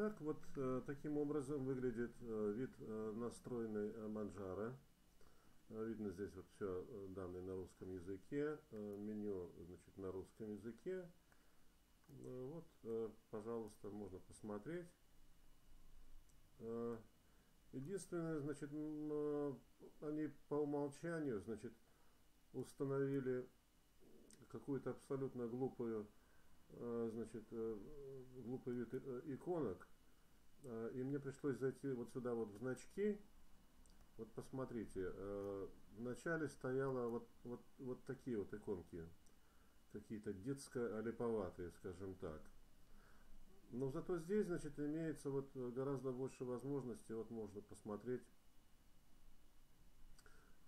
Итак, вот э, таким образом выглядит э, вид э, настроенной. Э, видно здесь вот все данные на русском языке, меню значит, на русском языке. Вот, пожалуйста, можно посмотреть. Единственное, значит, они по умолчанию, значит, установили какую-то абсолютно глупую значит, э, глупый вид э, иконок. Э, И мне пришлось зайти вот сюда вот в значки. Вот посмотрите, э, в начале стояло вот, вот, вот такие вот иконки. Какие-то детско-олиповатые, скажем так. Но зато здесь, значит, имеется вот гораздо больше возможностей. Вот можно посмотреть.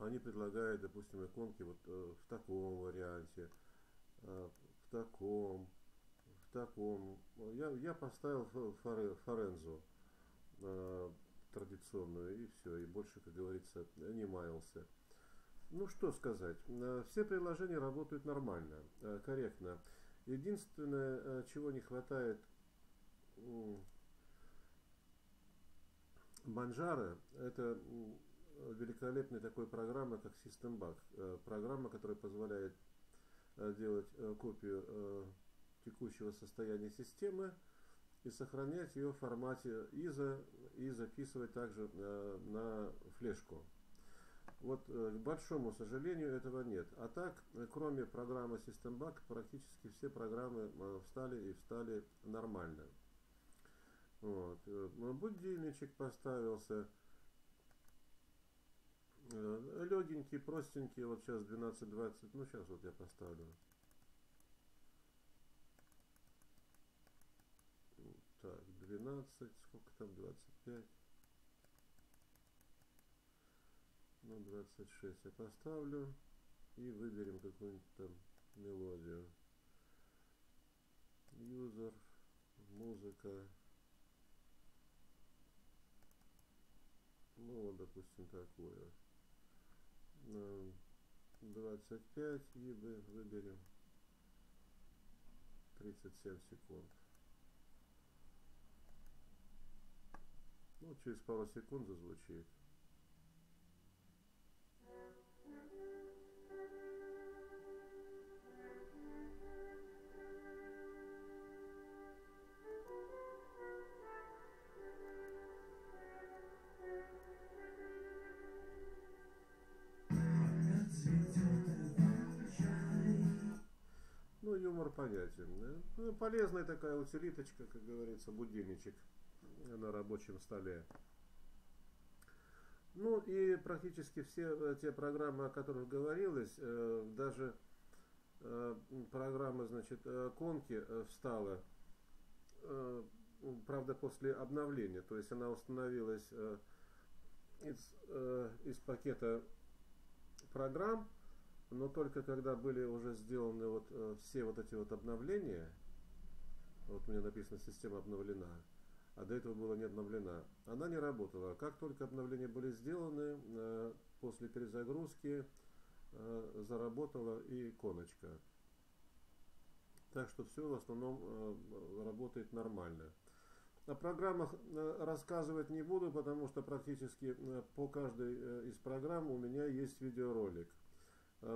Они предлагают, допустим, иконки вот э, в таком варианте, э, в таком, таком. Я, я поставил фо- форе- Форензу э, традиционную и все, и больше, как говорится, не маялся. Ну что сказать, э, все приложения работают нормально, э, корректно. Единственное, э, чего не хватает м, Манжара, это м, великолепной такой программы, как System Bug. Программа, которая позволяет делать копию текущего состояния системы и сохранять ее в формате ISO и записывать также э, на флешку. Вот, э, к большому сожалению, этого нет. А так, э, кроме программы System Bug, практически все программы встали и встали нормально. Вот. э, Будильничек поставился. Легенький, простенький, вот сейчас 12.20, ну сейчас вот я поставлю. Так, 12, сколько там, 25. Ну, 26 я поставлю. И выберем какую-нибудь там мелодию. Юзер, музыка. Ну, вот, допустим, такое. Э, 25 и вы- выберем 37 секунд. Ну, через пару секунд зазвучит. Ну, юмор понятен. Ну, полезная такая утилиточка, как говорится, будильничек на рабочем столе. Ну и практически все э, те программы, о которых говорилось, э, даже э, программа, значит, Конки встала, правда, после обновления, то есть она установилась из, из пакета программ, но только когда были уже сделаны вот все вот эти вот обновления, вот у меня написано система обновлена, а до этого была не обновлена, она не работала. Как только обновления были сделаны, э, после перезагрузки э, заработала и иконочка. Так что все в основном э, работает нормально. О программах рассказывать не буду, потому что практически по каждой из программ у меня есть видеоролик.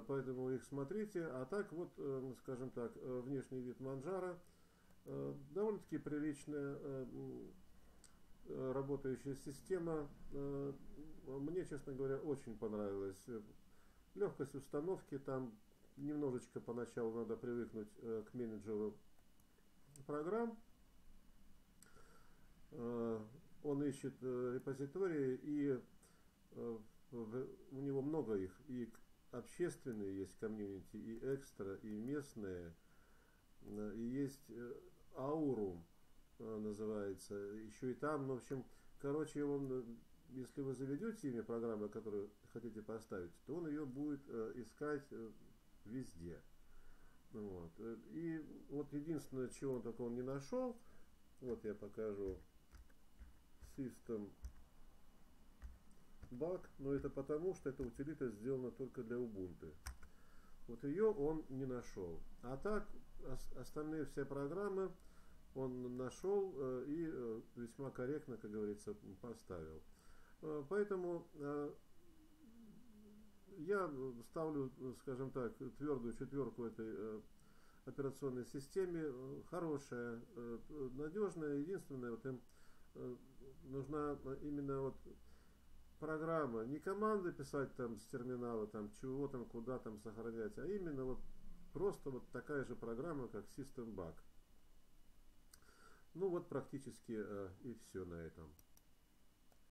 Поэтому их смотрите. А так вот, скажем так, внешний вид манжара довольно-таки приличная э, э, работающая система. Э, Мне, честно говоря, очень понравилась. Э, Легкость установки, там немножечко поначалу надо привыкнуть э, к менеджеру программ. Э, Он ищет э, репозитории и э, у него много их. И общественные есть комьюнити, и экстра, и местные. Э, И есть э, аурум э, называется. Еще и там, ну, в общем, короче, он, э, если вы заведете имя программы, которую хотите поставить, то он ее будет э, искать везде. Вот. И вот единственное, чего он он не нашел, вот я покажу System Bug, но это потому, что эта утилита сделана только для Ubuntu. Вот ее он не нашел. А так, ос- остальные все программы он нашел э, и э, весьма корректно, как говорится, поставил. Э, поэтому я ставлю, скажем так, твердую четверку этой операционной системе. Хорошая, надежная. Единственное, вот им нужна именно вот программа, не команды писать там с терминала, там чего там, куда там сохранять, а именно вот просто вот такая же программа, как System Bug. Ну вот практически э, и все на этом.